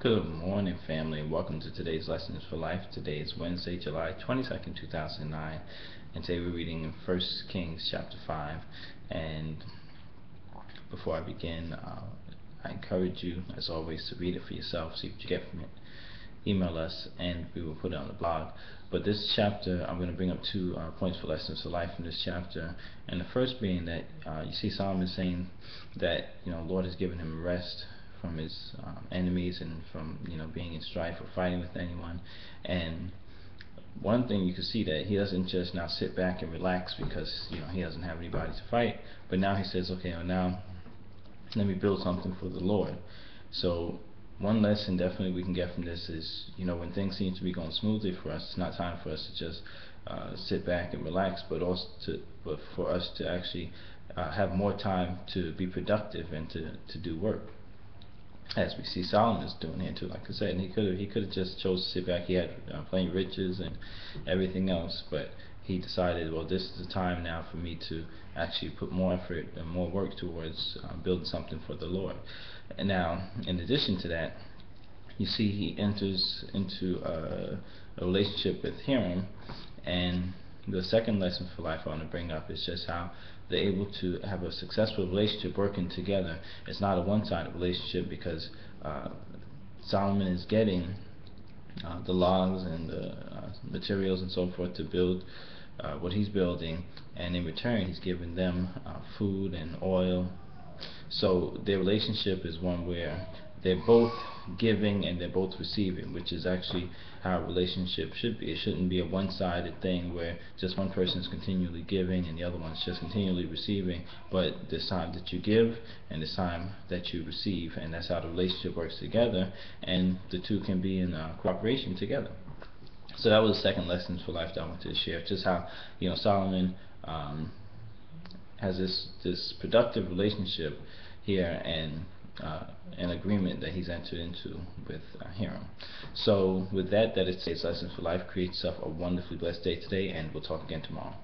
Good morning, family, and welcome to today's Lessons for Life. Today is Wednesday, July 22nd, 2009, and today we're reading in 1 Kings chapter 5. And before I begin, uh, I encourage you, as always, to read it for yourself, see what you get from it. Email us, and we will put it on the blog. But this chapter, I'm going to bring up two uh, points for Lessons for Life in this chapter. And the first being that uh, you see Solomon saying that, you know, Lord has given him rest from his um, enemies and from you know being in strife or fighting with anyone. And one thing you can see that he doesn't just now sit back and relax because you know he doesn't have anybody to fight, but now he says, okay, well now let me build something for the Lord. So one lesson definitely we can get from this is, you know, when things seem to be going smoothly for us, it's not time for us to just uh, sit back and relax, but also to, but for us to actually uh, have more time to be productive and to, to do work as we see Solomon's doing here too. Like I said, and he could have he could have just chose to sit back. He had uh, plenty riches and everything else, but he decided, well, this is the time now for me to actually put more effort and more work towards uh, building something for the Lord. And now, in addition to that, you see he enters into a, a relationship with Hiram, and the second lesson for life I want to bring up is just how they're able to have a successful relationship working together. It's not a one-sided relationship because uh, Solomon is getting uh, the logs and the uh, materials and so forth to build uh, what he's building, and in return he's giving them uh, food and oil. So their relationship is one where they're both giving and they're both receiving, which is actually how a relationship should be. It shouldn't be a one-sided thing where just one person is continually giving and the other one's just continually receiving, but there's time that you give and there's time that you receive, and that's how the relationship works together, and the two can be in uh, cooperation together. So that was the second lesson for life that I wanted to share, just how you know Solomon um, has this this productive relationship here and uh, an agreement that he's entered into with uh, Hiram. So with that, that is today's lesson for life. Create yourself a wonderfully blessed day today, and we'll talk again tomorrow.